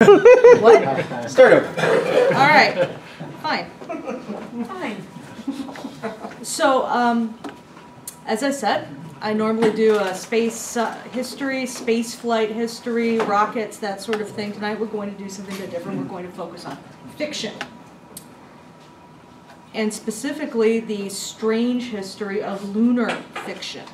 What? Start over. All right, fine. Fine. So, um, as I said, I normally do a space uh, history, space flight history, rockets, that sort of thing. Tonight we're going to do something a bit different. We're going to focus on fiction. And specifically, the strange history of lunar fiction.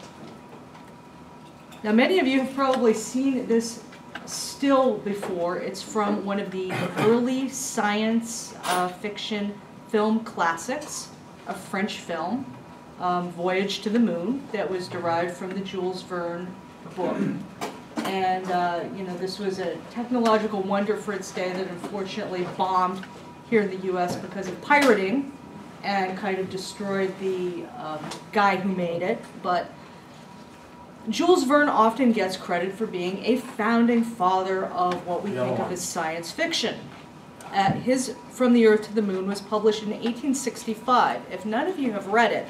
Now, many of you have probably seen this still before. It's from one of the early science uh, fiction film classics, a French film, um, Voyage to the Moon, that was derived from the Jules Verne book. And, uh, you know, this was a technological wonder for its day that unfortunately bombed here in the US because of pirating and kind of destroyed the um, guy who made it. But Jules Verne often gets credit for being a founding father of what we think of as science fiction. Uh, his From the Earth to the Moon was published in 1865. If none of you have read it,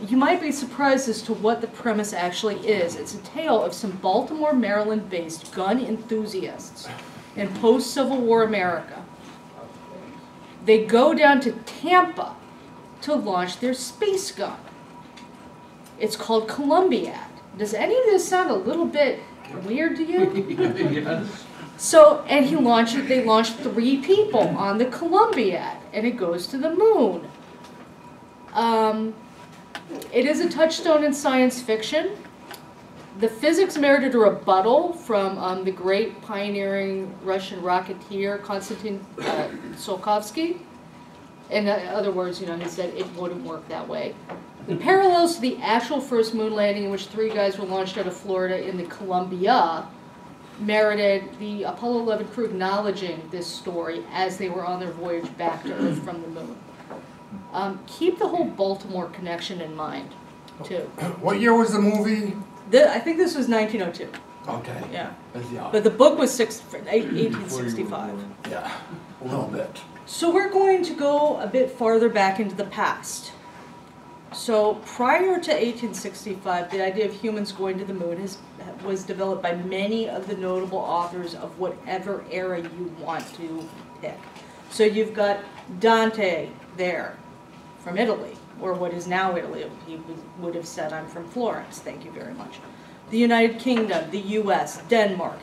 you might be surprised as to what the premise actually is. It's a tale of some Baltimore, Maryland based gun enthusiasts in post Civil War America. They go down to Tampa to launch their space gun. It's called Columbiad. Does any of this sound a little bit weird to you? Yes. So, and he launched it, they launched three people on the Columbiad, and it goes to the moon. Um, it is a touchstone in science fiction. The physics merited a rebuttal from um, the great pioneering Russian rocketeer Konstantin uh, Tsiolkovsky. In other words, you know, he said it wouldn't work that way. The parallels to the actual first moon landing in which three guys were launched out of Florida in the Columbia merited the Apollo 11 crew acknowledging this story as they were on their voyage back to Earth from the moon. Um, keep the whole Baltimore connection in mind, too. What year was the movie? The, I think this was 1902. Okay. Yeah, but the book was six, 1865. Yeah, a little bit. So we're going to go a bit farther back into the past. So prior to 1865, the idea of humans going to the moon has, was developed by many of the notable authors of whatever era you want to pick. So you've got Dante there from Italy, or what is now Italy. He would have said, I'm from Florence, thank you very much. The United Kingdom, the US, Denmark,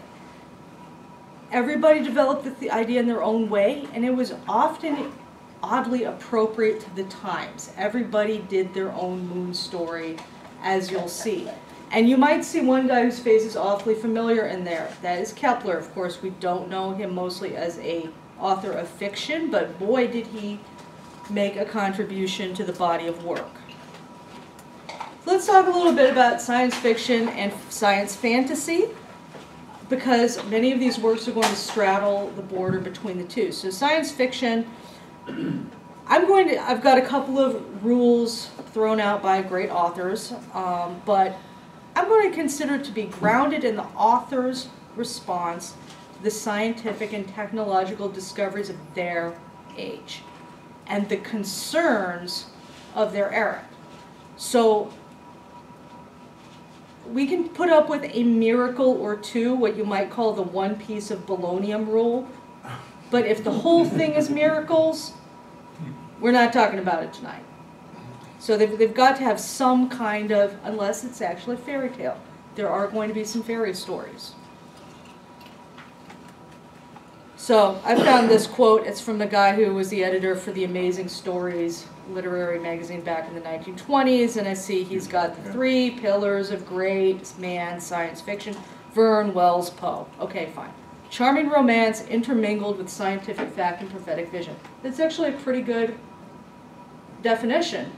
everybody developed the, idea in their own way, and it was often oddly appropriate to the times. Everybody did their own moon story, as you'll see. And you might see one guy whose face is awfully familiar in there. That is Kepler. Of course, we don't know him mostly as a author of fiction, but boy did he make a contribution to the body of work. Let's talk a little bit about science fiction and science fantasy because many of these works are going to straddle the border between the two. So science fiction, I'm going to, I've got a couple of rules thrown out by great authors, um, but I'm going to consider it to be grounded in the author's response to the scientific and technological discoveries of their age and the concerns of their era. So we can put up with a miracle or two, what you might call the one piece of bolognium rule. But if the whole thing is miracles, we're not talking about it tonight. So they've, they've got to have some kind of, unless it's actually a fairy tale, there are going to be some fairy stories. So I found this quote. It's from the guy who was the editor for the Amazing Stories literary magazine back in the 1920s, and I see he's got the three pillars of great man science fiction: Verne, Wells, Poe. Okay, fine. Charming romance intermingled with scientific fact and prophetic vision. That's actually a pretty good definition,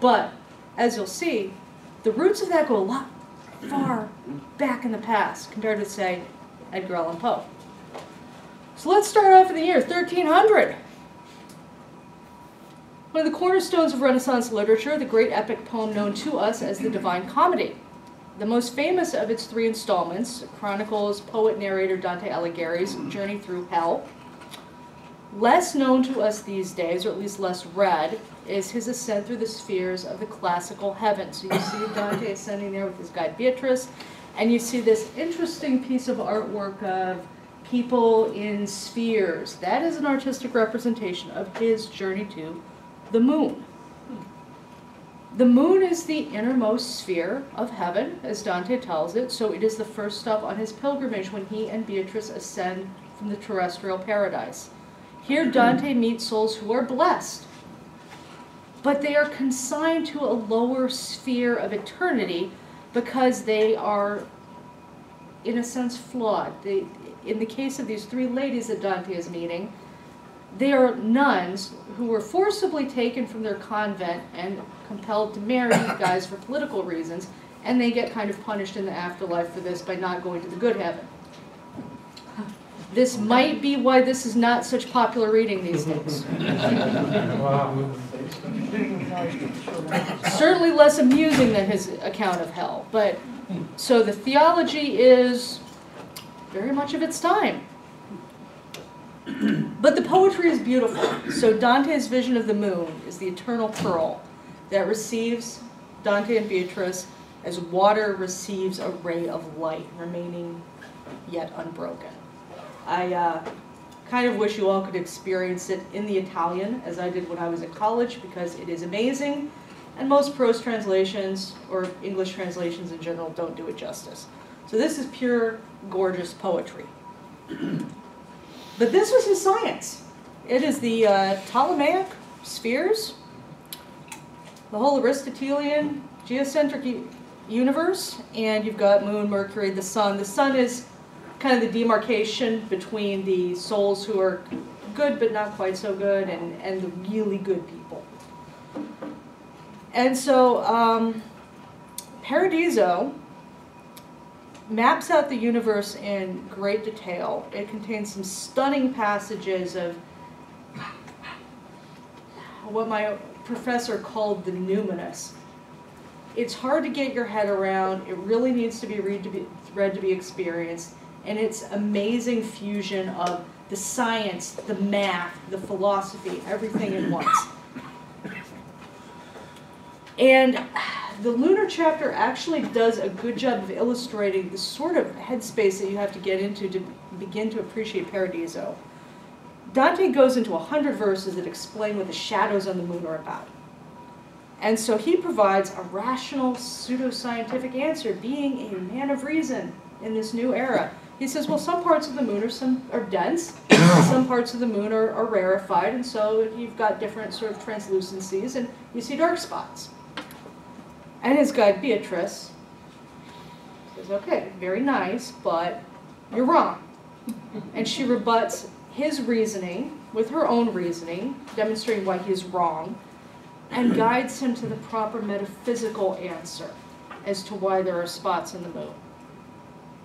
but as you'll see, the roots of that go a lot far back in the past compared to, say, Edgar Allan Poe. So let's start off in the year 1300. One of the cornerstones of Renaissance literature, the great epic poem known to us as the Divine Comedy. The most famous of its three installments chronicles poet-narrator Dante Alighieri's journey through hell. Less known to us these days, or at least less read, is his ascent through the spheres of the classical heaven. So you see Dante ascending there with his guide Beatrice, and you see this interesting piece of artwork of people in spheres. That is an artistic representation of his journey to the moon. The moon is the innermost sphere of heaven, as Dante tells it, so it is the first stop on his pilgrimage when he and Beatrice ascend from the terrestrial paradise. Here, Dante meets souls who are blessed, but they are consigned to a lower sphere of eternity because they are, in a sense, flawed. They, in the case of these three ladies that Dante is meeting, they are nuns who were forcibly taken from their convent and compelled to marry guys for political reasons, and they get kind of punished in the afterlife for this by not going to the good heaven. This might be why this is not such popular reading these days. Certainly less amusing than his account of hell, but, so the theology is very much of its time. But the poetry is beautiful. So Dante's vision of the moon is the eternal pearl that receives Dante and Beatrice as water receives a ray of light, remaining yet unbroken. I uh, kind of wish you all could experience it in the Italian, as I did when I was in college, because it is amazing, and most prose translations, or English translations in general, don't do it justice. So this is pure, gorgeous poetry. But this was his science. It is the uh, Ptolemaic spheres, the whole Aristotelian geocentric universe, and you've got Moon, Mercury, the Sun. The Sun is kind of the demarcation between the souls who are good but not quite so good and, and the really good people. And so um, Paradiso maps out the universe in great detail. It contains some stunning passages of what my professor called the numinous. It's hard to get your head around. It really needs to be read to be read to be experienced and its amazing fusion of the science, the math, the philosophy, everything at once. And the lunar chapter actually does a good job of illustrating the sort of headspace that you have to get into to begin to appreciate Paradiso. Dante goes into a hundred verses that explain what the shadows on the moon are about. And so he provides a rational, pseudoscientific answer, being a man of reason in this new era. He says, well, some parts of the moon are some are dense, some parts of the moon are, are rarefied, and so you've got different sort of translucencies, and you see dark spots. And his guide Beatrice says, okay, very nice, but you're wrong. And she rebuts his reasoning with her own reasoning, demonstrating why he's wrong, and guides him to the proper metaphysical answer as to why there are spots in the moon.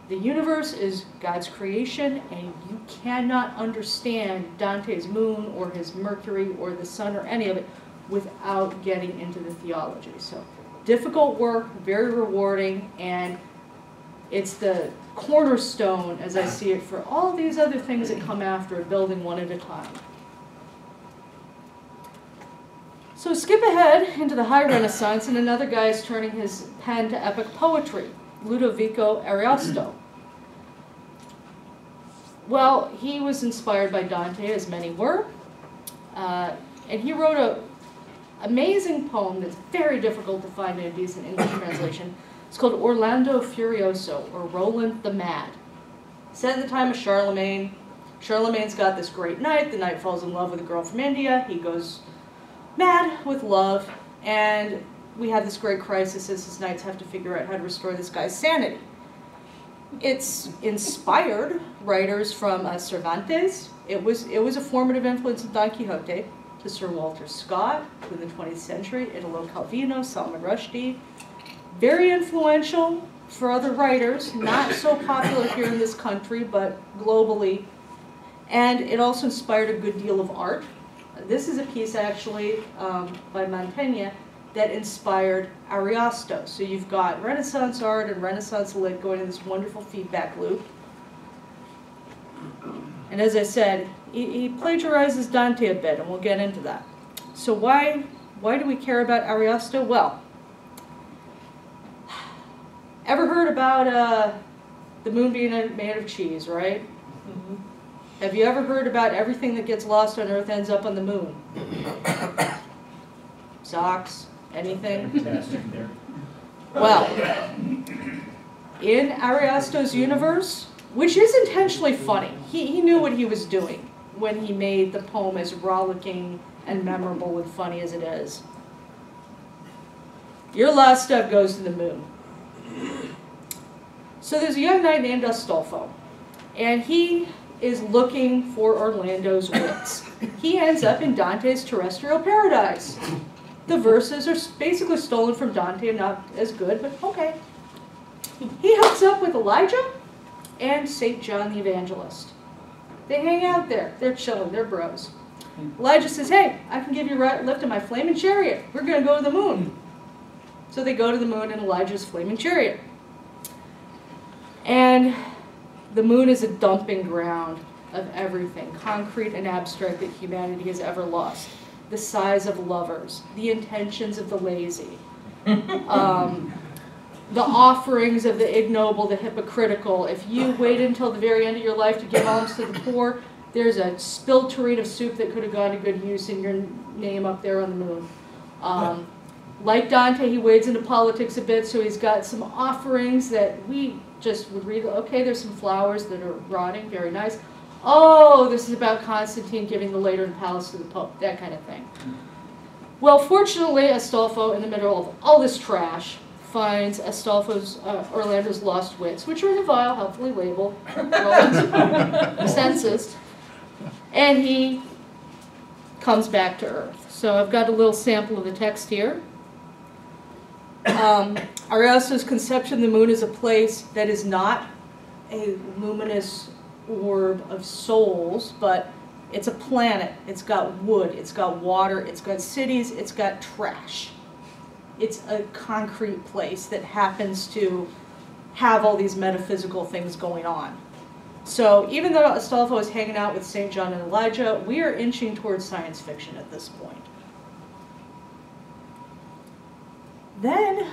The universe is God's creation, and you cannot understand Dante's moon or his Mercury or the sun or any of it without getting into the theology. So, difficult work, very rewarding, and it's the cornerstone, as I see it, for all these other things that come after, building one at a time. So skip ahead into the High Renaissance, and another guy is turning his pen to epic poetry. Ludovico Ariosto. Well, he was inspired by Dante, as many were, uh, and he wrote a amazing poem that's very difficult to find in a decent English translation. It's called Orlando Furioso, or Roland the Mad. Set at the time of Charlemagne. Charlemagne's got this great knight. The knight falls in love with a girl from India. He goes mad with love, and we have this great crisis as his knights have to figure out how to restore this guy's sanity. It's inspired writers from uh, Cervantes. It was, it was a formative influence of Don Quixote to Sir Walter Scott in the 20th century, Italo Calvino, Salman Rushdie. Very influential for other writers, not so popular here in this country, but globally. And it also inspired a good deal of art. This is a piece actually um, by Mantegna that inspired Ariosto. So you've got Renaissance art and Renaissance lit going in this wonderful feedback loop. And as I said, he, he plagiarizes Dante a bit, and we'll get into that. So why, why do we care about Ariosto? Well, ever heard about uh, the moon being made of cheese, right? Mm -hmm. Have you ever heard about everything that gets lost on Earth ends up on the moon? Socks, anything? Fantastic there. Well, in Ariosto's universe, which is intentionally funny, he, he knew what he was doing when he made the poem as rollicking and memorable and funny as it is. Your last step goes to the moon. So there's a young knight named Astolfo, and he is looking for Orlando's wits. He ends up in Dante's terrestrial paradise. The verses are basically stolen from Dante not as good, but okay. He hooks up with Elijah and St. John the Evangelist. They hang out there. They're chilling. They're bros. Elijah says, hey, I can give you a lift in my flaming chariot. We're going to go to the moon. So they go to the moon in Elijah's flaming chariot. And the moon is a dumping ground of everything, concrete and abstract, that humanity has ever lost. The sighs of lovers, the intentions of the lazy, um, the offerings of the ignoble, the hypocritical. If you wait until the very end of your life to give alms to the poor, there's a spilled tureen of soup that could have gone to good use in your name up there on the moon. Um, like Dante, he wades into politics a bit, so he's got some offerings that we just would read. Okay, there's some flowers that are rotting, very nice. Oh, this is about Constantine giving the Lateran Palace to the Pope, that kind of thing. Well, fortunately, Astolfo, in the middle of all this trash, finds Astolfo's, uh, Orlando's lost wits, which are in a vial, helpfully labeled, census, and he comes back to Earth. So I've got a little sample of the text here. Um, Ariosto's conception of the moon is a place that is not a luminous orb of souls, but it's a planet. It's got wood, it's got water, it's got cities, it's got trash. It's a concrete place that happens to have all these metaphysical things going on. So even though Astolfo is hanging out with St. John and Elijah, we are inching towards science fiction at this point. Then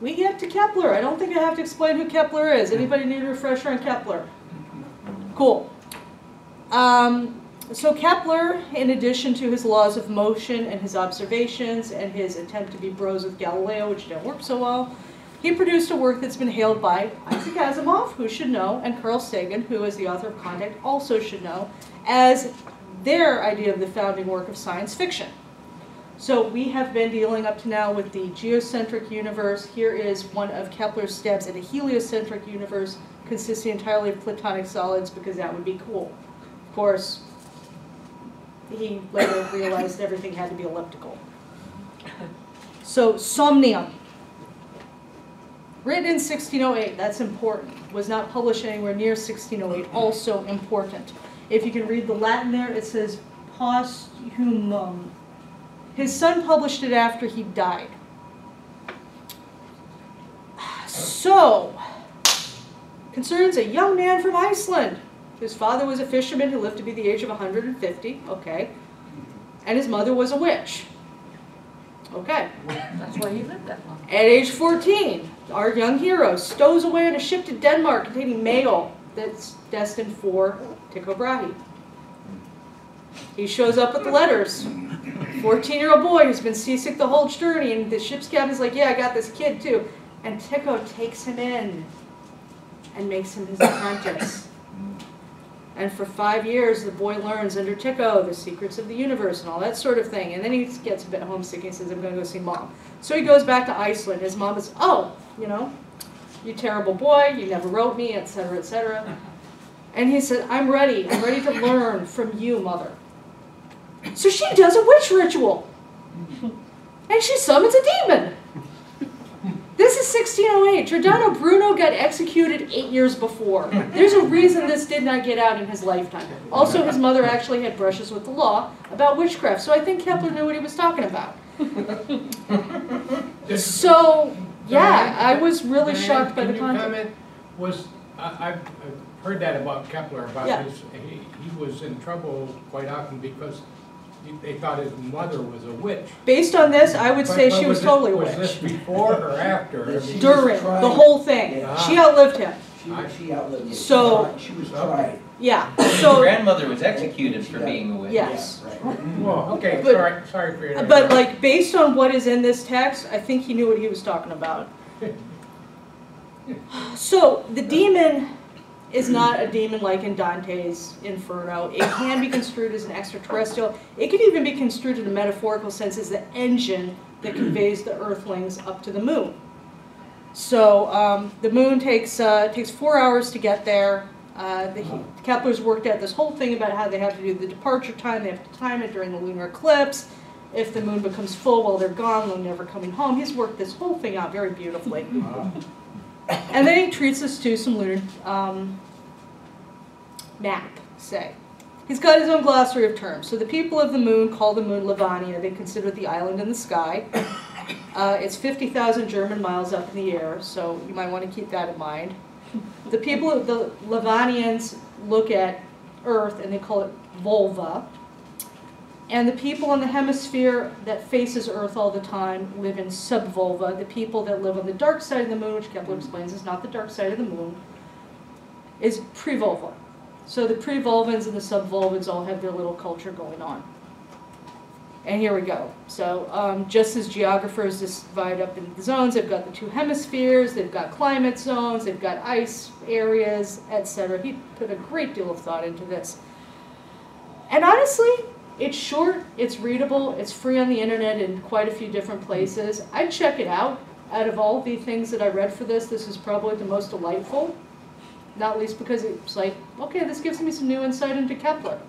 we get to Kepler. I don't think I have to explain who Kepler is. Anybody need a refresher on Kepler? Cool. Um, so Kepler, in addition to his laws of motion and his observations and his attempt to be bros with Galileo, which didn't work so well, he produced a work that's been hailed by Isaac Asimov, who should know, and Carl Sagan, who is the author of Contact, also should know, as their idea of the founding work of science fiction. So we have been dealing up to now with the geocentric universe. Here is one of Kepler's steps at a heliocentric universe consisting entirely of platonic solids because that would be cool. Of course, he later realized everything had to be elliptical. So Somnium, written in 1608, that's important, was not published anywhere near 1608, also important. If you can read the Latin there, it says posthumum. His son published it after he died. So, concerns a young man from Iceland. His father was a fisherman who lived to be the age of 150, okay. And his mother was a witch. Okay. That's why he lived that long. At age 14, our young hero stows away on a ship to Denmark containing mail that's destined for Tycho Brahe. He shows up with the letters. 14-year-old boy who's been seasick the whole journey, and the ship's captain's like, yeah, I got this kid too. And Tycho takes him in and makes him his apprentice. And for five years, the boy learns under Tycho the secrets of the universe and all that sort of thing. And then he gets a bit homesick and says, I'm going to go see mom. So he goes back to Iceland. His mom is, oh, you know, you terrible boy, you never wrote me, etc., etc. And he said, I'm ready. I'm ready to learn from you, mother. So she does a witch ritual. And she summons a demon. This is 1608. Giordano Bruno got executed eight years before. There's a reason this did not get out in his lifetime. Also, his mother actually had brushes with the law about witchcraft, so I think Kepler knew what he was talking about. So, yeah, I was really shocked by the content. comment? Was, I, I've I've heard that about Kepler, about Yeah. his, he, he was in trouble quite often because they thought his mother was a witch. Based on this, I would But- say but she was it- totally a Was this witch. before or after? I mean, During, the whole thing. Yeah. She outlived him. She, she outlived me. So- She was tried. Yeah, Your so, grandmother was executed for being a witch. yes. Yeah, right. Well, okay, But- sorry, sorry for your. But like, based on what is in this text, I think he knew what he was talking about. So, the demon is not a demon like in Dante's Inferno. It can be construed as an extraterrestrial. It could even be construed in a metaphorical sense as the engine that conveys the Earthlings up to the moon. So, um, the moon takes uh, takes four hours to get there. Uh, the Kepler's worked out this whole thing about how they have to do the departure time. They have to time it during the lunar eclipse. If the moon becomes full while they're gone, they're never coming home. He's worked this whole thing out very beautifully. And then he treats us to some lunar um, map, say. He's got his own glossary of terms. So the people of the moon call the moon Levania. They consider it the island in the sky. Uh, it's 50,000 German miles up in the air, so you might want to keep that in mind. The people, of the Levanians look at Earth and they call it Volva. And the people in the hemisphere that faces Earth all the time live in subvolva. The people that live on the dark side of the moon, which Kepler explains is not the dark side of the moon, is privolva. So the privolvans and the subvolvans all have their little culture going on. And here we go. So um, just as geographers divide up into the zones, they've got the two hemispheres, they've got climate zones, they've got ice areas, etc. He put a great deal of thought into this. And honestly, it's short, it's readable, it's free on the internet in quite a few different places. I'd check it out. Out of all the things that I read for this, this is probably the most delightful. Not least because it's like, okay, this gives me some new insight into Kepler.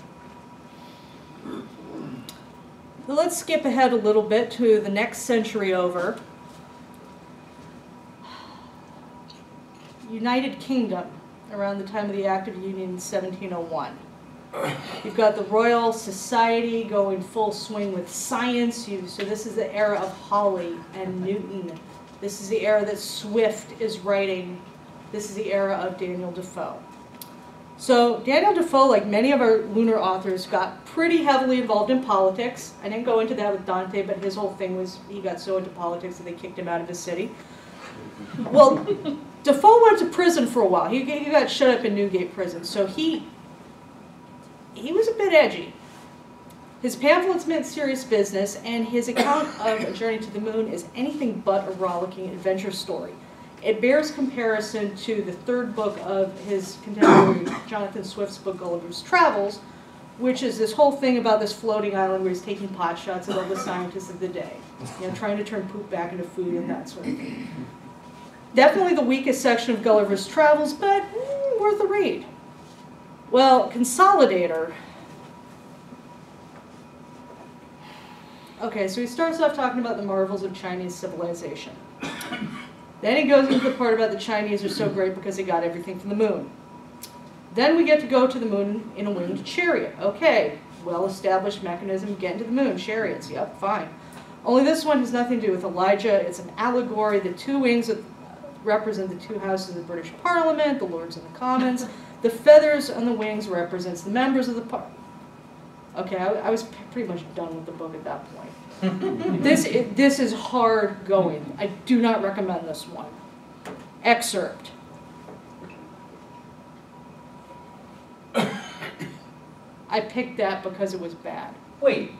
So let's skip ahead a little bit to the next century over. United Kingdom, around the time of the Act of Union in 1701. You've got the Royal Society going full swing with science. You, so this is the era of Halley and Newton. This is the era that Swift is writing. This is the era of Daniel Defoe. So Daniel Defoe, like many of our lunar authors, got pretty heavily involved in politics. I didn't go into that with Dante, but his whole thing was he got so into politics that they kicked him out of his city. Well, Defoe went to prison for a while. He, he got shut up in Newgate prison, so he he was a bit edgy. His pamphlets meant serious business, and his account of A Journey to the Moon is anything but a rollicking adventure story. It bears comparison to the third book of his contemporary Jonathan Swift's book Gulliver's Travels, which is this whole thing about this floating island where he's taking pot shots at all the scientists of the day, you know, trying to turn poop back into food and that sort of thing. Definitely the weakest section of Gulliver's Travels, but mm, worth a read. Well, Consolidator. Okay, so he starts off talking about the marvels of Chinese civilization. Then he goes into the part about the Chinese are so great because they got everything from the moon. Then we get to go to the moon in a winged chariot. Okay, well established mechanism, get into the moon, chariots, yep, fine. Only this one has nothing to do with Elijah. It's an allegory. The two wings represent the two houses of the British Parliament, the Lords and the Commons. The feathers on the wings represents the members of the party. Okay, I, I was pretty much done with the book at that point. this i- this is hard going. I do not recommend this one. Excerpt. I picked that because it was bad. Wait,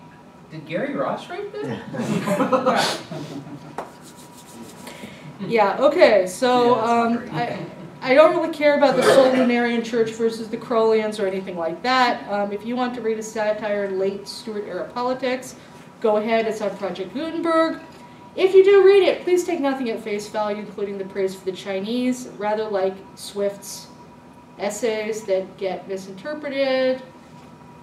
did Gary Ross write that? Yeah, okay, so, Yeah, um. I, I don't really care about the Solunarian Church versus the Crolians or anything like that. Um, if you want to read a satire in late Stuart era politics, go ahead, it's on Project Gutenberg. If you do read it, please take nothing at face value, including the praise for the Chinese, rather like Swift's essays that get misinterpreted.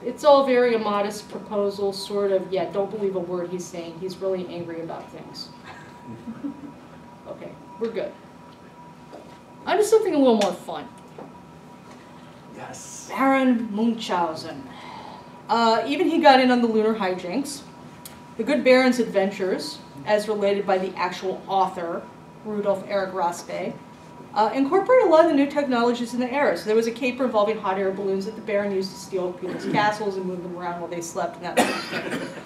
It's all very a modest proposal, sort of, yeah, don't believe a word he's saying. He's really angry about things. Okay, we're good. On to something a little more fun. Yes. Baron Munchausen. Uh, even he got in on the lunar hijinks. The Good Baron's adventures, as related by the actual author, Rudolf Erich Raspe, uh, incorporate a lot of the new technologies in the era. So there was a caper involving hot air balloons that the Baron used to steal people's castles and move them around while they slept and that sort of thing.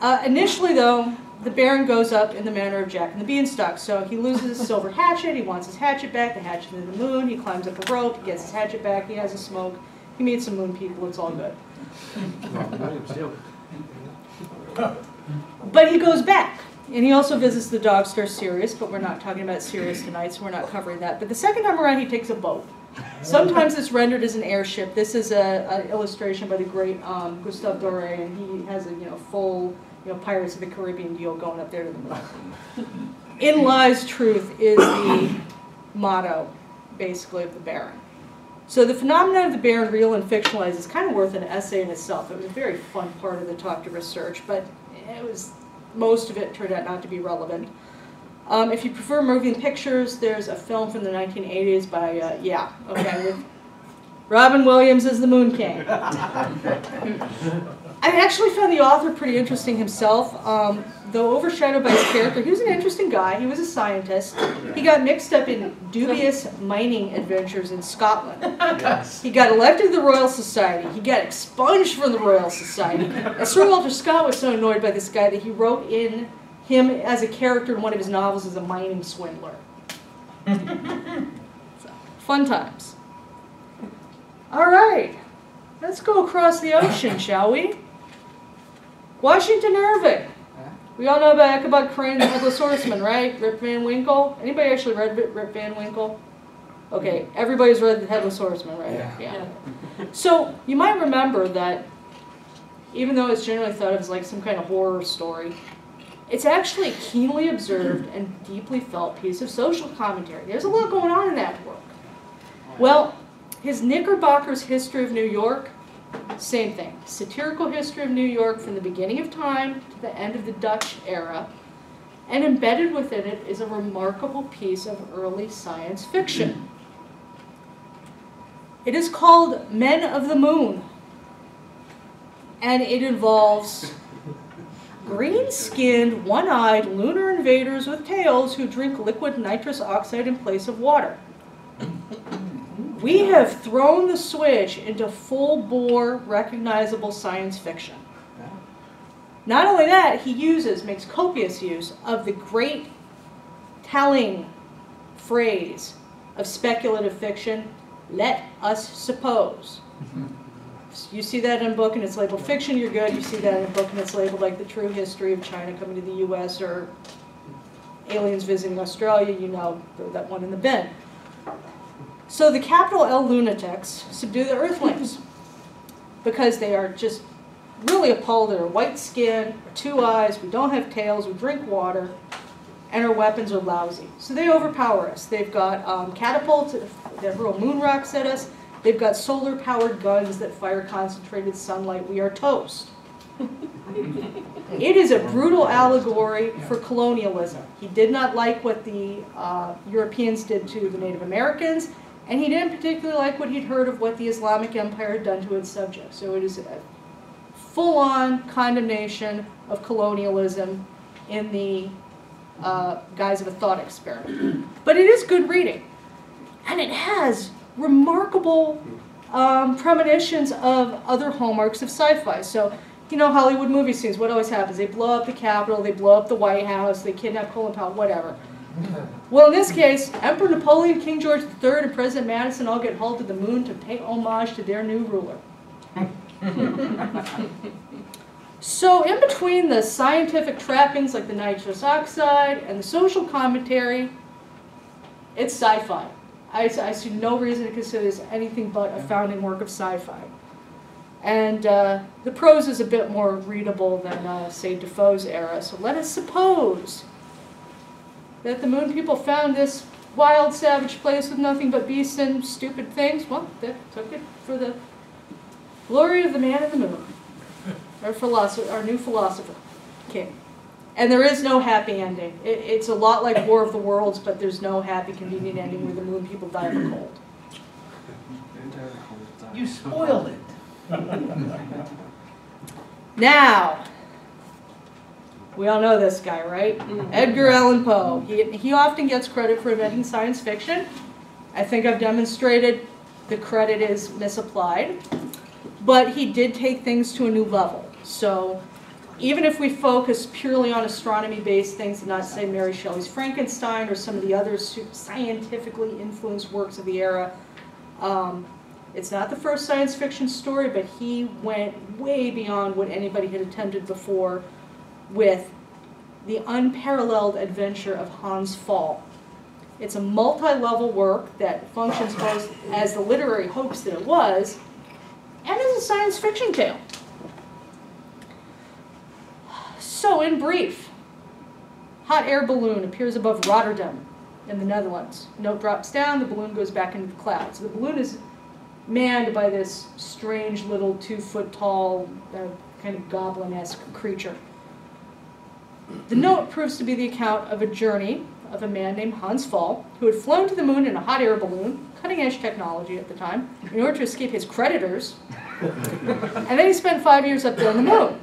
Uh, initially, though, the Baron goes up in the manner of Jack and the Beanstalk. So he loses his silver hatchet, he wants his hatchet back, the hatchet in the moon, he climbs up a rope, he gets his hatchet back, he has a smoke, he meets some moon people, it's all good. But he goes back, and he also visits the dog star Sirius, but we're not talking about Sirius tonight, so we're not covering that. But the second time around, he takes a boat. Sometimes it's rendered as an airship. This is an illustration by the great um, Gustave Doré, and he has a you know full you know Pirates of the Caribbean deal going up there to the moon. In lies truth is the motto, basically, of the Baron. So the phenomenon of the Baron, real and fictionalized, is kind of worth an essay in itself. It was a very fun part of the talk to research, but it was most of it turned out not to be relevant. Um, if you prefer moving pictures, there's a film from the 1980s by, uh, yeah, okay, Robin Williams as the Moon King. I actually found the author pretty interesting himself, um, though overshadowed by his character. He was an interesting guy. He was a scientist. He got mixed up in dubious mining adventures in Scotland. He got elected to the Royal Society. He got expunged from the Royal Society. And Sir Walter Scott was so annoyed by this guy that he wrote in him as a character in one of his novels as a mining swindler. So, fun times. All right, let's go across the ocean, shall we? Washington Irving. We all know about Ichabod Crane and the Headless Horseman, right? Rip Van Winkle. Anybody actually read Rip Rip Van Winkle? Okay, everybody's read the Headless Horseman, right? Yeah. So you might remember that even though it's generally thought of as like some kind of horror story, it's actually a keenly observed and deeply felt piece of social commentary. There's a lot going on in that work. Well, his Knickerbocker's History of New York, same thing. Satirical history of New York from the beginning of time to the end of the Dutch era. And embedded within it is a remarkable piece of early science fiction. It is called Men of the Moon. And it involves green skinned, one eyed lunar invaders with tails who drink liquid nitrous oxide in place of water. We have thrown the switch into full bore, recognizable science fiction. Not only that, he uses, makes copious use of the great telling phrase of speculative fiction, let us suppose. Mm-hmm. You see that in a book and it's labeled fiction, you're good. You see that in a book and it's labeled like the true history of China coming to the US or aliens visiting Australia, you know, throw that one in the bin. So the capital L lunatics subdue the earthlings because they are just really appalled at our white skin, our two eyes, we don't have tails, we drink water, and our weapons are lousy. So they overpower us. They've got um, catapults that hurl moon rocks at us. They've got solar powered guns that fire concentrated sunlight. We are toast. it is a brutal allegory for colonialism. He did not like what the uh, Europeans did to the Native Americans, and he didn't particularly like what he'd heard of what the Islamic Empire had done to its subjects. So it is a full on condemnation of colonialism in the uh, guise of a thought experiment. But it is good reading. And it has remarkable um, premonitions of other hallmarks of sci-fi. So, you know, Hollywood movie scenes, what always happens? They blow up the Capitol, they blow up the White House, they kidnap Colin Powell, whatever. Well, in this case, Emperor Napoleon, King George III, and President Madison all get hauled to the moon to pay homage to their new ruler. So in between the scientific trappings like the nitrous oxide and the social commentary, it's sci-fi. I, I see no reason to consider this anything but a founding work of sci-fi. And uh, the prose is a bit more readable than, uh, say, Defoe's era. So let us suppose that the moon people found this wild, savage place with nothing but beasts and stupid things. Well, they took it for the glory of the man in the moon our philosopher, our new philosopher, king. And there is no happy ending. It, it's a lot like War of the Worlds, but there's no happy, convenient ending where the moon people die of a cold. You spoiled it. Now, we all know this guy, right? Edgar Allan Poe. He, he often gets credit for inventing science fiction. I think I've demonstrated the credit is misapplied. But he did take things to a new level. So even if we focus purely on astronomy-based things and not say Mary Shelley's Frankenstein or some of the other scientifically influenced works of the era, um, it's not the first science fiction story, but he went way beyond what anybody had attempted before with the unparalleled adventure of Hans Pfaall. It's a multi-level work that functions both as the literary hoax that it was and as a science fiction tale. So, in brief, hot air balloon appears above Rotterdam in the Netherlands. Note drops down, the balloon goes back into the clouds. The balloon is manned by this strange little two foot tall, uh, kind of goblin esque creature. The note proves to be the account of a journey of a man named Hans Pfaall, who had flown to the moon in a hot air balloon, cutting edge technology at the time, in order to escape his creditors. and then he spent five years up there on the moon.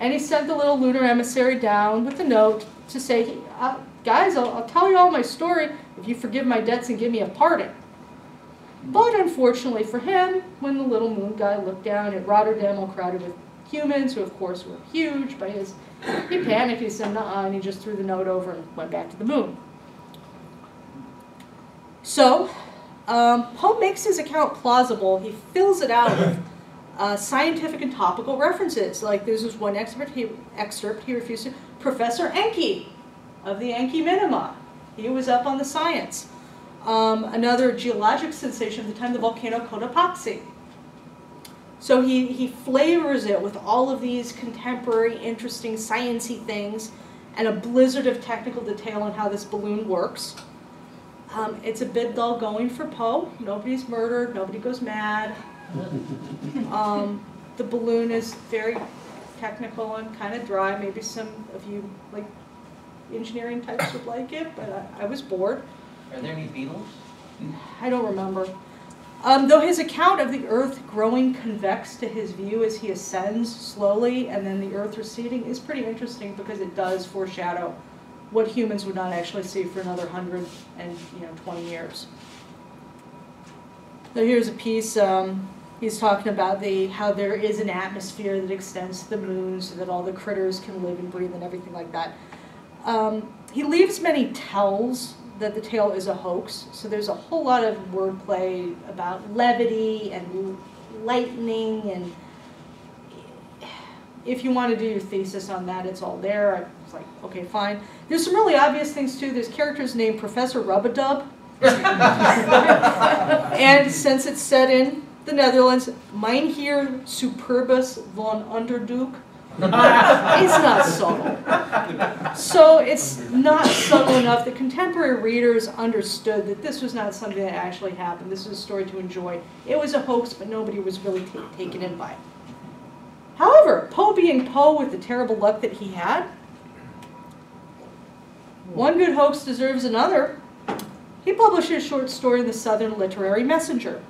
And he sent the little lunar emissary down with a note to say, uh, guys, I'll, I'll tell you all my story if you forgive my debts and give me a pardon. But unfortunately for him, when the little moon guy looked down at Rotterdam all crowded with humans, who of course were huge by his, he panicked, he said, nah, and he just threw the note over and went back to the moon. So, um, Poe makes his account plausible. He fills it out with uh, scientific and topical references. Like this one excerpt he, excerpt he refused to. Professor Encke of the Encke Minima. He was up on the science. Um, another geologic sensation of the time, the volcano Cotopaxi. So he, he flavors it with all of these contemporary, interesting, sciency things and a blizzard of technical detail on how this balloon works. Um, it's a bit dull going for Poe. Nobody's murdered, nobody goes mad. Um, the balloon is very technical and kind of dry. Maybe some of you, like engineering types, would like it, but I, I was bored. Are there any beetles? I don't remember. Um, though his account of the Earth growing convex to his view as he ascends slowly and then the Earth receding is pretty interesting because it does foreshadow what humans would not actually see for another hundred and you know twenty years. So here's a piece. Um, he's talking about the how there is an atmosphere that extends to the moon so that all the critters can live and breathe and everything like that. Um, he leaves many tells that the tale is a hoax. So there's a whole lot of wordplay about levity and lightning and if you want to do your thesis on that, it's all there. I was like, okay, fine. There's some really obvious things too. There's characters named Professor Rubadub. and since it's set in the Netherlands, Mynheer Superbus von Underduk. it's not subtle. So it's not subtle enough that contemporary readers understood that this was not something that actually happened. This was a story to enjoy. It was a hoax, but nobody was really ta taken in by it. However, Poe being Poe with the terrible luck that he had, one good hoax deserves another. He published a short story in the Southern Literary Messenger.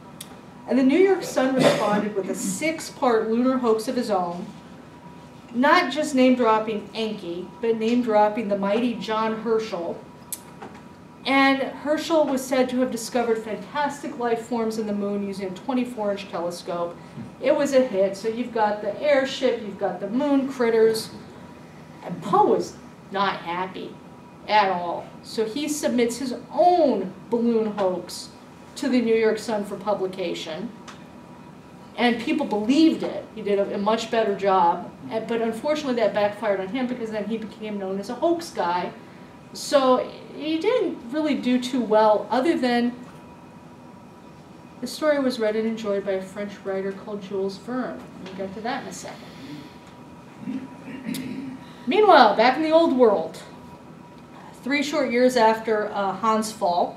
And the New York Sun responded with a six-part lunar hoax of his own, not just name-dropping Encke, but name-dropping the mighty John Herschel. And Herschel was said to have discovered fantastic life forms in the moon using a 24-inch telescope. It was a hit, so you've got the airship, you've got the moon critters, and Poe was not happy at all. So he submits his own balloon hoax to the New York Sun for publication. And people believed it. He did a, a much better job. And- But unfortunately, that backfired on him because then he became known as a hoax guy. So he didn't really do too well, other than the story was read and enjoyed by a French writer called Jules Verne. We'll get to that in a second. Meanwhile, back in the old world, three short years after uh, Hans' Pfaall,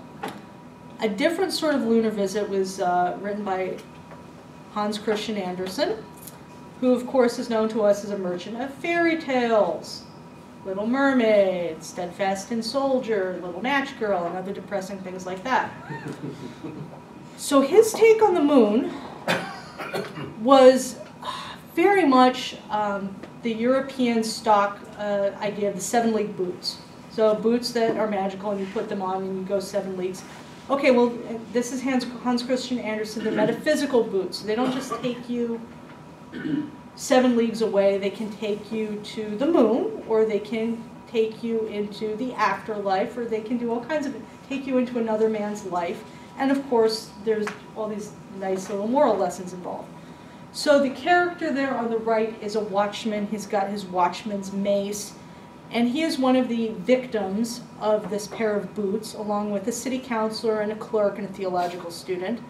a different sort of lunar visit was uh, written by Hans Christian Andersen, who of course is known to us as a merchant of fairy tales. Little Mermaid, Steadfast and Soldier, Little Match Girl, and other depressing things like that. So his take on the moon was very much um, the European stock uh, idea of the seven league boots. So boots that are magical and you put them on and you go seven leagues. Okay, well, this is Hans, Hans Christian Andersen, the metaphysical boots. They don't just take you seven leagues away, they can take you to the moon, or they can take you into the afterlife, or they can do all kinds of, take you into another man's life. And of course, there's all these nice little moral lessons involved. So the character there on the right is a watchman. He's got his watchman's mace. And he is one of the victims of this pair of boots, along with a city councilor and a clerk and a theological student.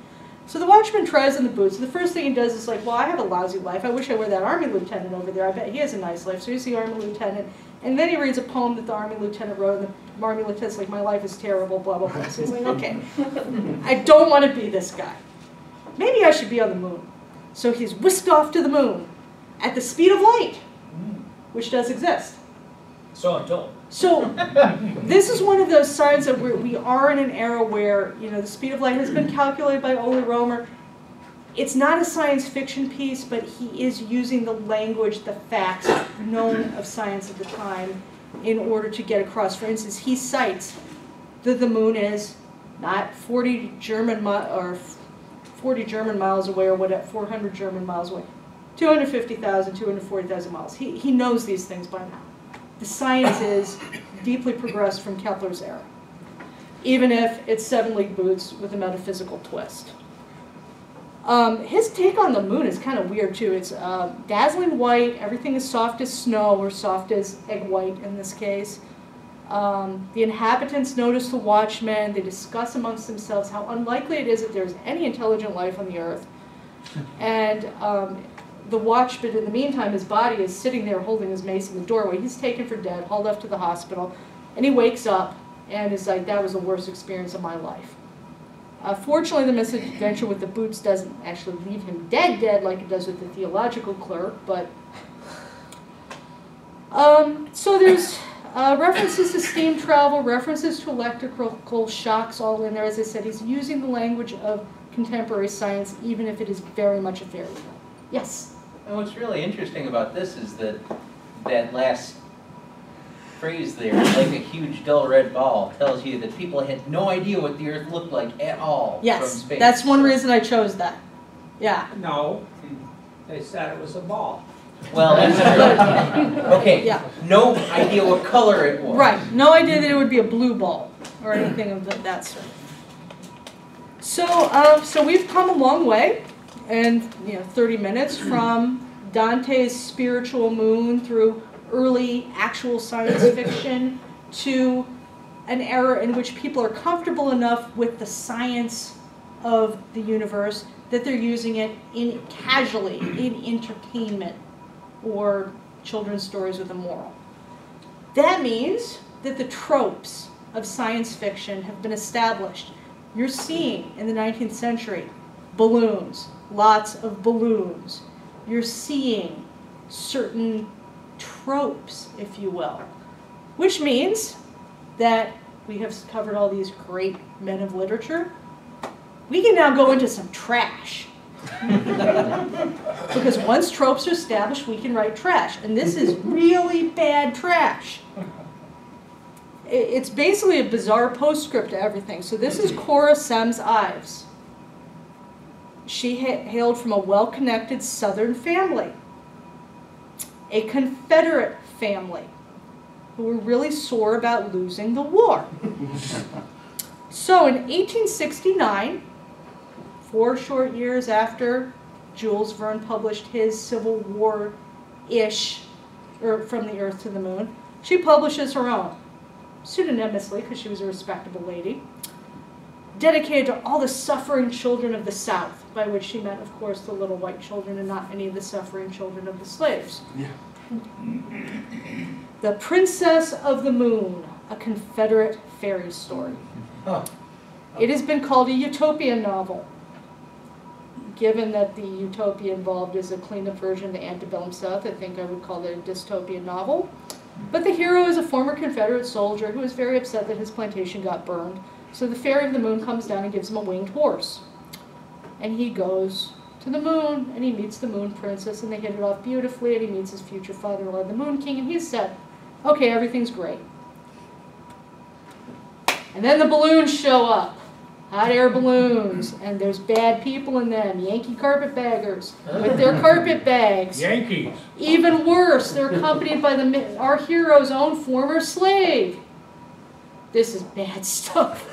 So the watchman tries on the boots. The first thing he does is like, well, I have a lousy life. I wish I were that army lieutenant over there. I bet he has a nice life. So he's the army lieutenant. And then he reads a poem that the army lieutenant wrote, and the army lieutenant's like, my life is terrible, blah, blah, blah. So he's like, okay, I don't want to be this guy. Maybe I should be on the moon. So he's whisked off to the moon at the speed of light, which does exist. So I'm told. So this is one of those signs that we're, we are in an era where you know the speed of light has been calculated by Ole Romer. It's not a science fiction piece, but he is using the language, the facts known of science at the time, in order to get across. For instance, he cites that the moon is not 40 German or 40 German miles away or what, 400 German miles away, 250,000, 240,000 miles. He, he knows these things by now. The science is deeply progressed from Kepler's era, even if it's seven league boots with a metaphysical twist. Um, his take on the moon is kind of weird too. It's uh, dazzling white, everything is soft as snow or soft as egg white in this case. Um, the inhabitants notice the watchmen, they discuss amongst themselves how unlikely it is that there's any intelligent life on the earth. And um, the watchman, in the meantime, his body is sitting there holding his mace in the doorway. He's taken for dead, hauled off to the hospital, and he wakes up and is like, that was the worst experience of my life. Uh, fortunately, the misadventure with the boots doesn't actually leave him dead dead like it does with the theological clerk, but... Um, so there's uh, references to steam travel, references to electrical shocks all in there. As I said, he's using the language of contemporary science, even if it is very much a fairy tale. Yes? And what's really interesting about this is that that last phrase there, like a huge dull red ball, tells you that people had no idea what the Earth looked like at all from Yes, that's one reason I chose that. Yeah. No, they said it was a ball. Well, that's true. Okay, Yeah. no idea what color it was. Right, no idea that it would be a blue ball or anything of that- that sort. So, uh, so we've come a long way, and you know, 30 minutes from Dante's spiritual moon through early actual science fiction to an era in which people are comfortable enough with the science of the universe that they're using it in casually in entertainment or children's stories with a moral. That means that the tropes of science fiction have been established. You're seeing in the 19th century balloons, lots of balloons. You're seeing certain tropes, if you will, which means that we have covered all these great men of literature. We can now go into some trash. because once tropes are established, we can write trash. And this is really bad trash. It's basically a bizarre postscript to everything. So this is Cora Semmes Ives. She ha- hailed from a well-connected Southern family, a Confederate family, who were really sore about losing the war. So in 1869, four short years after Jules Verne published his Civil War-ish, or From the Earth to the Moon, she publishes her own, pseudonymously because she was a respectable lady, dedicated to all the suffering children of the South, by which she meant, of course, the little white children and not any of the suffering children of the slaves. Yeah. The Princess of the Moon, a Confederate fairy story. Huh. It has been called a utopian novel, given that the utopia involved is a cleaned up version of the antebellum South. I think I would call it a dystopian novel. But the hero is a former Confederate soldier who is very upset that his plantation got burned. So the fairy of the moon comes down and gives him a winged horse. And he goes to the moon and he meets the moon princess and they hit it off beautifully and he meets his future father-in-law, the moon king, and he's said, okay, everything's great. And then the balloons show up. hot air balloons, and there's bad people in them, Yankee carpetbaggers with their carpet bags. Yankees. Even worse, they're accompanied by the our hero's own former slave. This is bad stuff.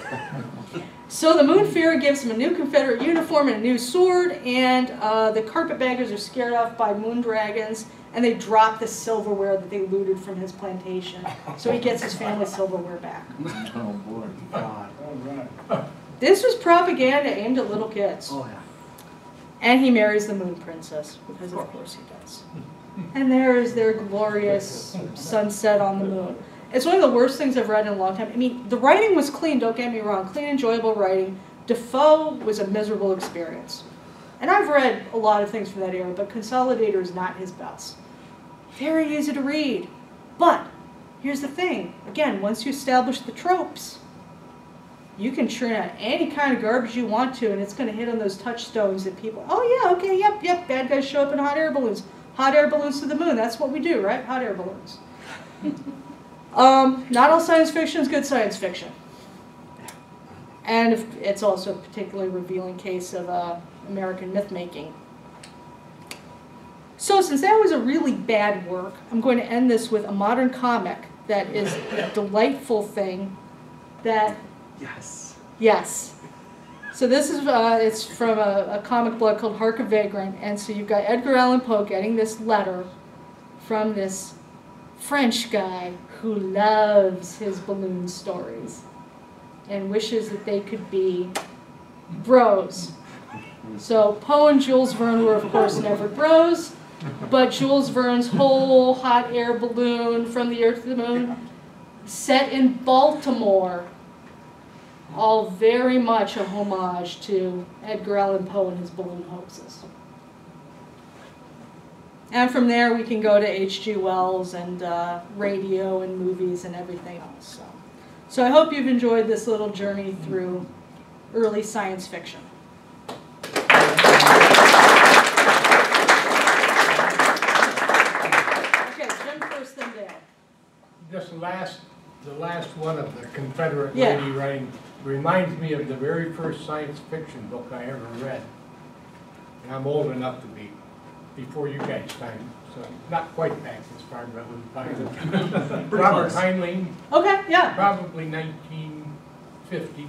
So the Moon Fairy gives him a new Confederate uniform and a new sword, and uh, the carpetbaggers are scared off by moon dragons, and they drop the silverware that they looted from his plantation. So he gets his family silverware back. Oh, boy. All right. This was propaganda aimed at little kids. Oh, yeah. And he marries the Moon Princess, because of course he does. And there is their glorious sunset on the moon. It's one of the worst things I've read in a long time. I mean, the writing was clean, don't get me wrong, clean, enjoyable writing. Defoe was a miserable experience. And I've read a lot of things from that era, but Consolidator is not his best. Very easy to read. But here's the thing again, once you establish the tropes, you can churn out any kind of garbage you want to, and it's going to hit on those touchstones that people, oh yeah, okay, yep, yep, bad guys show up in hot air balloons. Hot air balloons to the moon, that's what we do, right? Hot air balloons. um, not all science fiction is good science fiction. And if, it's also a particularly revealing case of uh, American myth making. So, since that was a really bad work, I'm going to end this with a modern comic that is a delightful thing that Yes. Yes. So this is uh, it's from a, a comic book called Hark a Vagrant, and so you've got Edgar Allan Poe getting this letter from this French guy who loves his balloon stories and wishes that they could be bros. So Poe and Jules Verne were of course never bros, but Jules Verne's whole hot air balloon from the Earth to the Moon, set in Baltimore all very much a homage to Edgar Allan Poe and his balloon hoaxes. And from there, we can go to H.G. Wells and uh, radio and movies and everything else. So. so I hope you've enjoyed this little journey through early science fiction. Okay, Jim Kirstendale. This last, the last one of the Confederate Yeah. lady writing reminds me of the very first science fiction book I ever read. And I'm old enough to before you guys' time, so not quite back as far, but it was by Robert Heinlein, Okay, yeah. probably nineteen fifty.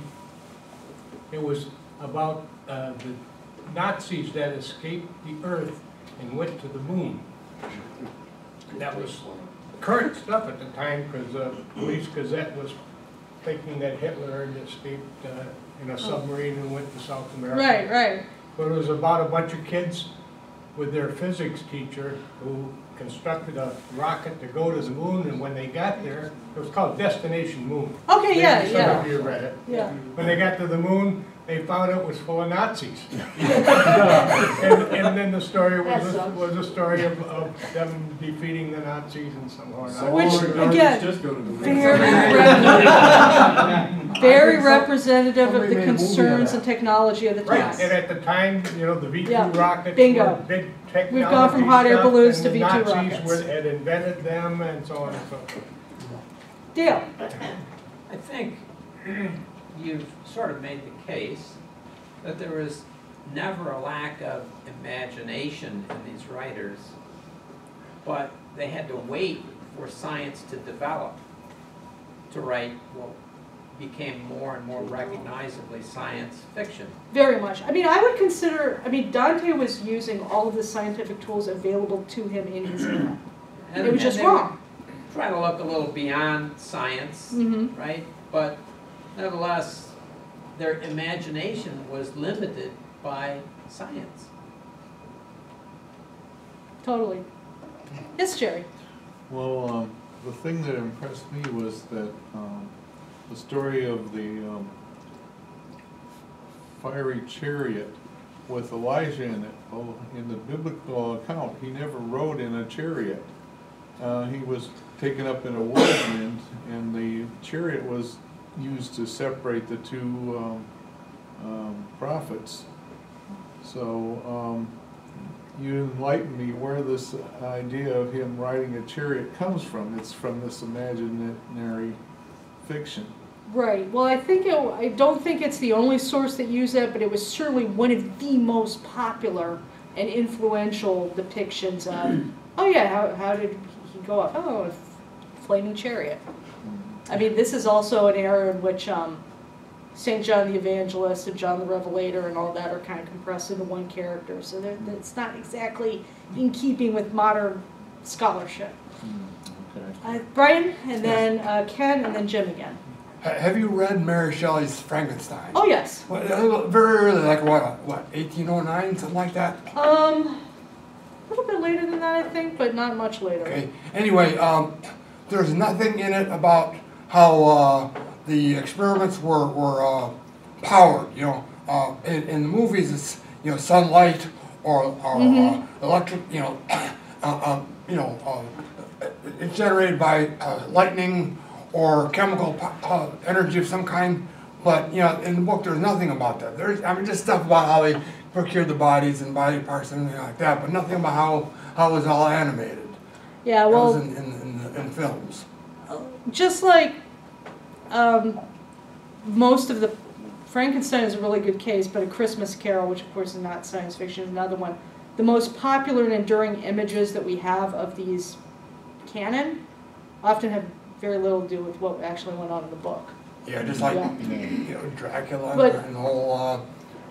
It was about uh, the Nazis that escaped the earth and went to the moon. That was current stuff at the time, because the Police Gazette was thinking that Hitler had escaped uh, in a submarine and went to South America. Right, right. But it was about a bunch of kids with their physics teacher who constructed a rocket to go to the moon, and when they got there, it was called Destination Moon. Okay, yeah, Maybe yeah. Some of you read it. Yeah. When they got to the moon, they found it was full of Nazis. And, and then the story was, a- was a story of, of them defeating the Nazis and somehow or another. Which, All the again, does go to the moon. Very, rep- very think some- representative of the made a movie of concerns and technology of the time. Right, time. and at the time, you know, the V two Yeah, rockets bingo. were big technology We've gone from hot air stuff, balloons and to the V2 Nazis rockets. were- had invented them and so on and so forth. Dale, I think you've sort of made the case that there was never a lack of imagination in these writers, but they had to wait for science to develop to write what became more and more recognizably science fiction. very much. I mean, I would consider, I mean, Dante was using all of the scientific tools available to him in his era. And- It was and just wrong. Trying to look a little beyond science, Mm-hmm. right? But nevertheless, their imagination was limited by science. Totally. Yes, Jerry. Well, um, the thing that impressed me was that, um, the story of the, um, fiery chariot with Elijah in it. Oh, in the biblical account, he never rode in a chariot. Uh, he was taken up in a whirlwind, and the chariot was used to separate the two, um, um, prophets. So, um, you enlighten me where this idea of him riding a chariot comes from. It's from this imaginary fiction. Right, well, I think, it- I don't think it's the only source that used that, but it was certainly one of the most popular and influential depictions of, oh yeah, how, how did he go up? Oh, a flaming chariot. I mean, this is also an era in which, um, Saint John the Evangelist and John the Revelator and all that are kind of compressed into one character, so it's not exactly in keeping with modern scholarship. Okay. Uh, Brian, and then uh, Ken, and then Jim again. Ha- Have you read Mary Shelley's Frankenstein? Oh, yes. Well, uh, Very early, like what, what, eighteen oh nine, something like that? Um, a little bit later than that, I think, but not much later. Okay, anyway, um, there's nothing in it about how, uh, the experiments were, were, uh, powered, you know? Uh, in, in the movies, it's, you know, sunlight or, or, uh, Mhm. electric, you know, uh, uh, you know, uh, it's generated by, uh, lightning or chemical, uh, energy of some kind. But, you know, in the book, there's nothing about that. There's, I mean, just stuff about how they procured the bodies and body parts and everything like that, but nothing about how, how it was all animated. Yeah, well, in, in, in, in films. just like um, most of the Frankenstein is a really good case, but A Christmas Carol, which of course is not science fiction, is another one. The most popular and enduring images that we have of these canon often have very little to do with what actually went on in the book. Yeah, just like, Yeah. you know, Dracula But- and the whole, uh,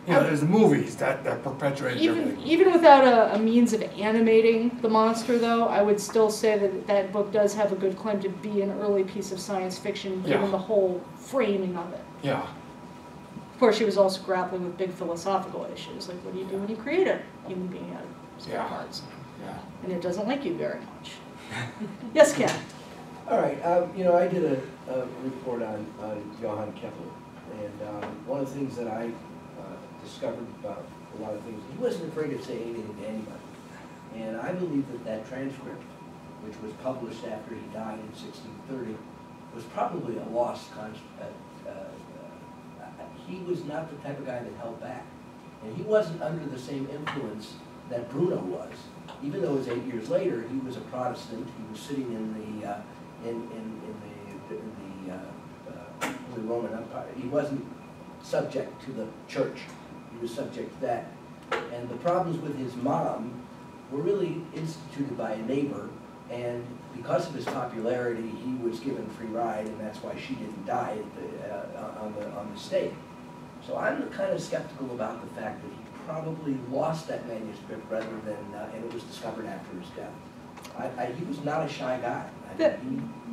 you know, there's movies that, that perpetuate Even everything. even without a, a means of animating the monster, though, I would still say that that book does have a good claim to be an early piece of science fiction, given Yeah. the whole framing of it. Yeah, Of course, she was also grappling with big philosophical issues, like what do you do when you create a human being out of spare Yeah. parts, yeah. and it doesn't like you very much. yes, Ken. All right, um, you know, I did a, a report on, Johann Kepler, and, um, one of the things that I, uh, discovered about a lot of things, he wasn't afraid to say anything to anybody. And I believe that that transcript, which was published after he died in sixteen thirty, was probably a lost con, uh, uh, uh, he was not the type of guy that held back. And he wasn't under the same influence that Bruno was. Even though it was eight years later, he was a Protestant, he was sitting in the, uh, in, in, in the, in the, uh, uh, Holy Roman Empire. He wasn't subject to the church, he was subject to that. And the problems with his mom were really instituted by a neighbor, and because of his popularity, he was given free ride, and that's why she didn't die the, uh, on the, on the stake. So I'm kind of skeptical about the fact that he probably lost that manuscript rather than, uh, and it was discovered after his death. I, I, he was not a shy guy. That-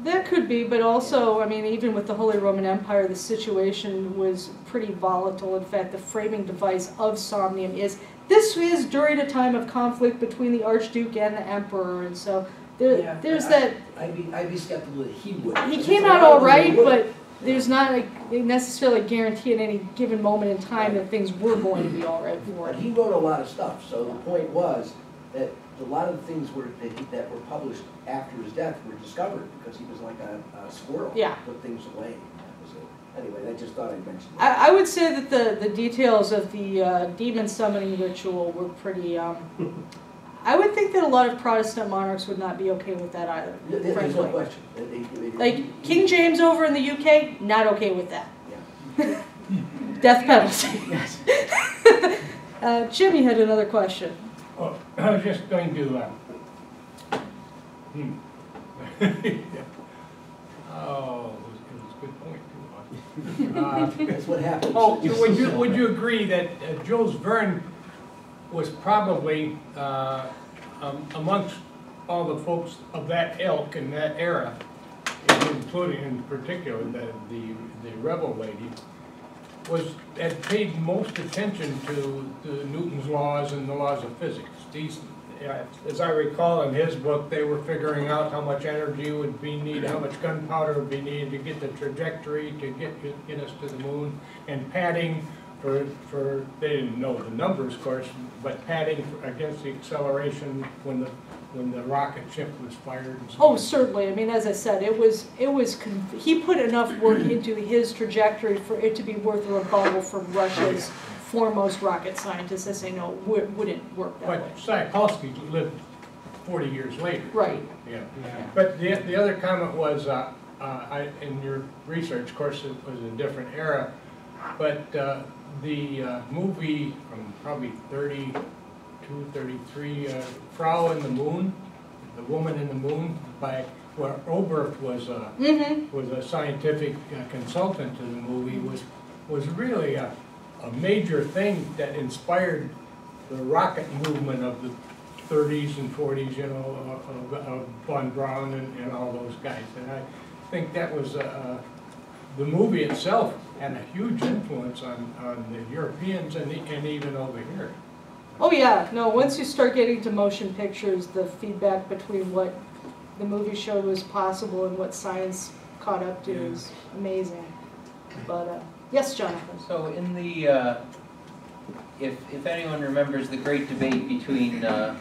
That could be, but also, I mean, even with the Holy Roman Empire, the situation was pretty volatile. In fact, the framing device of Somnium is this is during a time of conflict between the Archduke and the Emperor, and so there, Yeah, there's I- that. I'd be, I'd be skeptical that he would. He came out all right, but there's not a necessarily a guarantee at any given moment in time that things were going to be all right for But him. he wrote a lot of stuff, so the point was that a lot of the things were, that, that were published after his death were discovered, because he was like a, a squirrel. Yeah. Put things away, it. Anyway, I just thought I'd mention I, that. I would say that the, the details of the uh, demon summoning ritual were pretty. Um, I would think that a lot of Protestant monarchs would not be okay with that either. There- There's no question. Like King James over in the UK, not okay with that. Yeah. Death penalty. uh, Jimmy had another question. Oh, I was just going to, uh, hmm. Oh, it was, a good point, too. Uh, That's what happens. Oh, would you, would you agree that uh, Jules Verne was probably, uh, um, amongst all the folks of that ilk in that era, including in particular the, the, the rebel lady, was, had paid most attention to the Newton's laws and the laws of physics. These, as I recall in his book, they were figuring out how much energy would be needed, how much gunpowder would be needed to get the trajectory, to get, get us to the moon, and padding for, for, they didn't know the numbers, of course, but padding against the acceleration when the, when the rocket ship was fired and so Oh, on. certainly. I mean, as I said, it was it was con- he put enough work into his trajectory for it to be worth a rebuttal from Russia's foremost rocket scientists that say no, w- wouldn't work that way. But Tsiolkovsky lived forty years later. Right. Yeah, but the, the other comment was, uh, uh, I, in your research, of course, it was a different era, but uh, the uh, movie from probably 32, 33, uh, Frau in the Moon, The Woman in the Moon, by, where Oberth was a, Mm-hmm. was a scientific uh, consultant to the movie, was, was really a, a major thing that inspired the rocket movement of the thirties and forties, you know, of, of Von Braun and, and all those guys. And I think that was, uh, uh, the movie itself had a huge influence on, on the Europeans and, e- and even over here. Oh yeah, no, once you start getting to motion pictures, the feedback between what the movie showed was possible and what science caught up to is amazing. But, uh, yes, Jonathan? So in the, uh, if, if anyone remembers the great debate between, uh,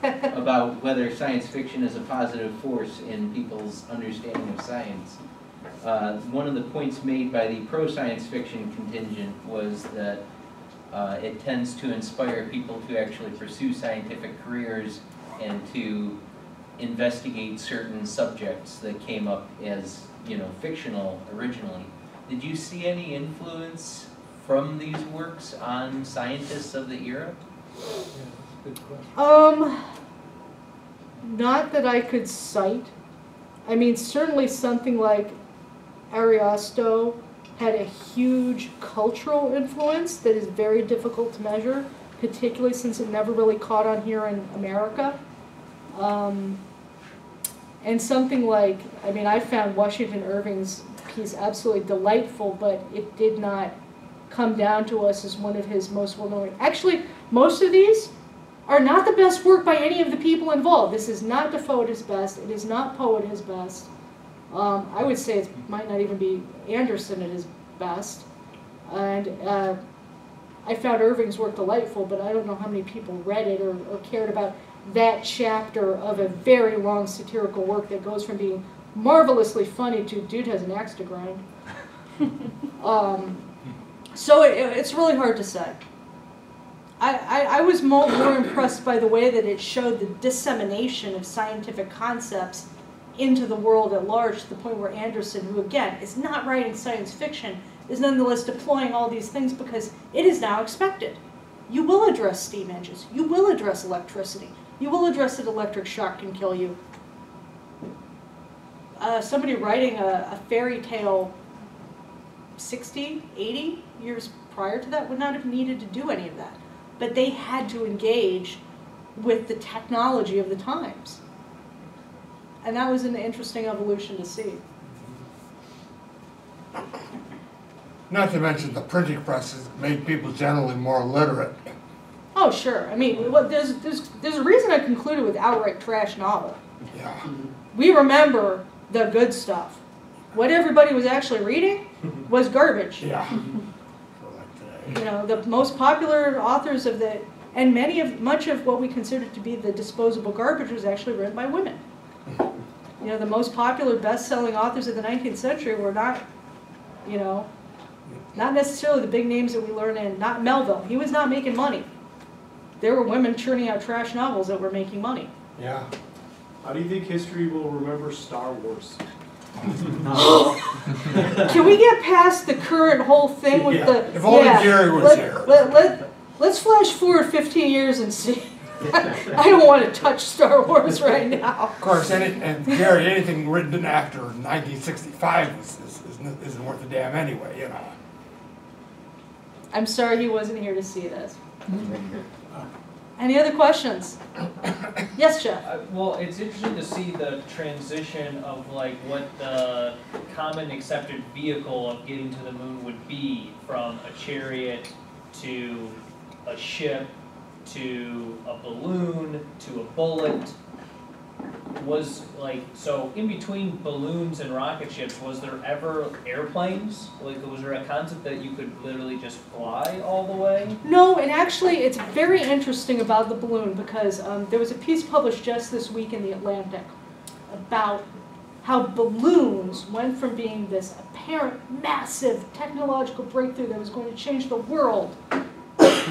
about whether science fiction is a positive force in people's understanding of science, uh, one of the points made by the pro-science fiction contingent was that uh, it tends to inspire people to actually pursue scientific careers and to investigate certain subjects that came up as, you know, fictional originally. Did you see any influence from these works on scientists of the era? Yeah. Um, not that I could cite. I mean, certainly something like Ariosto had a huge cultural influence that is very difficult to measure, particularly since it never really caught on here in America. Um, and something like, I mean, I found Washington Irving's piece absolutely delightful, but it did not come down to us as one of his most well-known. Actually, most of these are not the best work by any of the people involved. This is not Defoe at his best. It is not Poe at his best. Um, I would say it might not even be Anderson at his best. And uh, I found Irving's work delightful, but I don't know how many people read it or, or cared about that chapter of a very long satirical work that goes from being marvelously funny to dude has an axe to grind. um, so it, it's really hard to say. I, I, I was more, more impressed by the way that it showed the dissemination of scientific concepts into the world at large to the point where Anderson, who again is not writing science fiction, is nonetheless deploying all these things because it is now expected. You will address steam engines. You will address electricity. You will address that electric shock can kill you. Uh, somebody writing a, a fairy tale 60, 80 years prior to that would not have needed to do any of that. But they had to engage with the technology of the times. And that was an interesting evolution to see. Not to mention the printing presses made people generally more literate. Oh, sure. I mean, what, there's, there's, there's a reason I concluded with outright trash novel. Yeah. We remember the good stuff. What everybody was actually reading was garbage. Yeah. For like today. You know, the most popular authors of the, and many of, much of what we consider to be the disposable garbage was actually written by women. You know, the most popular best-selling authors of the 19th century were not, you know, not necessarily the big names that we learn in, not Melville. He was not making money. There were women churning out trash novels that were making money. Yeah. How do you think history will remember Star Wars? Can we get past the current whole thing with Yeah, the? if only yeah, Jerry was let, here. Let, let, let's flash forward 15 years and see. I don't want to touch Star Wars right now. Of course, any, and Gary, anything written after 1965 is, is, isn't, isn't worth a damn anyway, you know. I'm sorry he wasn't here to see this. Any other questions? Yes, Jeff? Uh, well, it's interesting to see the transition of like what the common accepted vehicle of getting to the moon would be from a chariot to a ship to a balloon to a bullet. Was like so in between balloons and rocket ships, was there ever airplanes? Like was there a concept that you could literally just fly all the way? No, and actually, it's very interesting about the balloon because um, there was a piece published just this week in the Atlantic about how balloons went from being this apparent massive technological breakthrough that was going to change the world,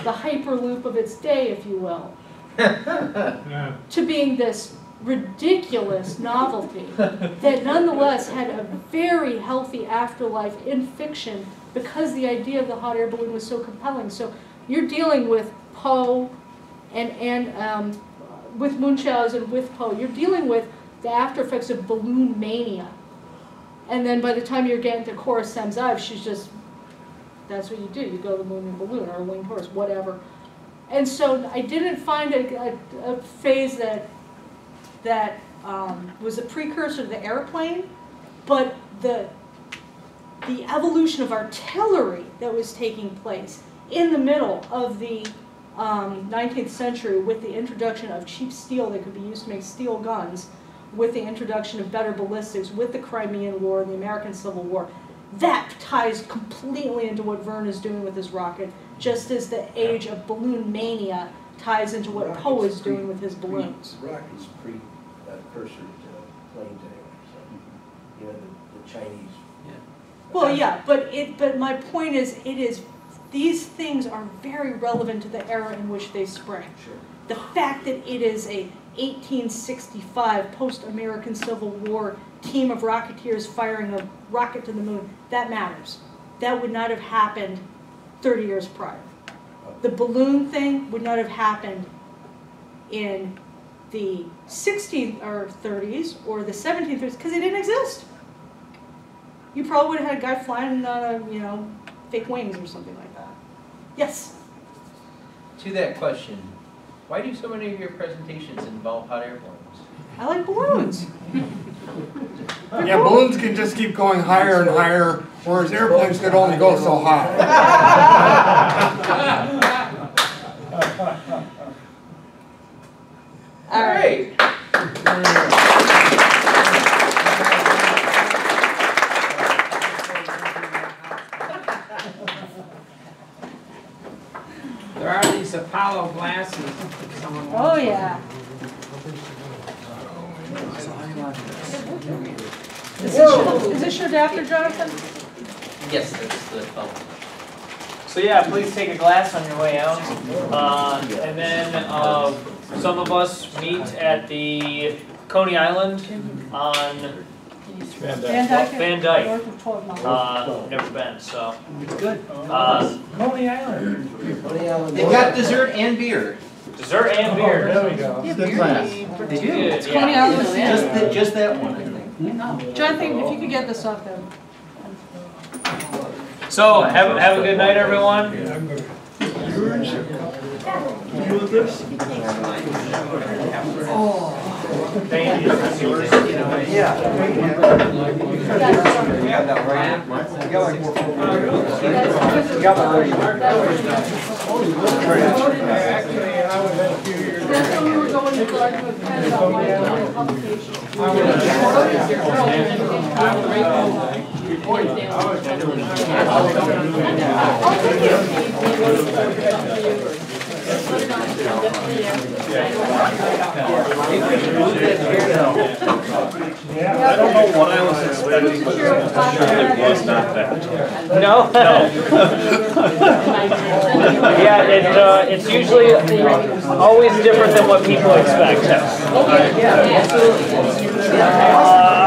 the hyperloop of its day, if you will, to being this ridiculous novelty that nonetheless had a very healthy afterlife in fiction because the idea of the hot air balloon was so compelling. So you're dealing with Poe and, and um, with Munchausen, with Poe, you're dealing with the after effects of balloon mania. And then by the time you're getting to Cora Semmes Ives, she's just, that's what you do. You go to the moon in a balloon or a winged horse, whatever. And so I didn't find a, a, a phase that that um, was a precursor to the airplane, but the the evolution of artillery that was taking place in the middle of the um, 19th century with the introduction of cheap steel that could be used to make steel guns, with the introduction of better ballistics, with the Crimean War and the American Civil War, that ties completely into what Verne is doing with his rocket, just as the age of balloon mania ties into what Poe is doing with his balloons. Rocket's pre, uh, cursor to planes anyway, so, you know, the, the Chinese. Well, yeah, but it, but my point is, it is, these things are very relevant to the era in which they sprang. Sure. The fact that it is a 1865 post-American Civil War team of rocketeers firing a rocket to the moon, that matters. That would not have happened 30 years prior. The balloon thing would not have happened in the 16th or 30s or the 1730s because it didn't exist. You probably would have had a guy flying on a, you know, fake wings or something like that. Yes? To that question, why do so many of your presentations involve hot air balloons? I like balloons. Yeah, balloons can just keep going higher and higher, whereas airplanes could only go so high. All right. There are these Apollo glasses, if someone oh, wants Oh, one. yeah. Is this your, is this your adapter, Jonathan? Yes, that's the phone. So yeah, please take a glass on your way out. Uh, and then, uh, some of us meet at the Coney Island on Van Dyke. Van Dyke. North of 12 miles. Uh, never been, so. It's good. Uh, Coney Island. Coney Island. They've got dessert and beer. dessert and beer. There we go. Good class. They do. It's Coney Island. Just, that- just that one, I think. Jonathan, if you could get this off them. So, have, have a good night, everyone. Thank you. That's we were going to Garden with Ken about my publication. I don't know what I was expecting, but it was not that. No? No. Yeah, it, uh, it's usually always different than what people expect. Uh,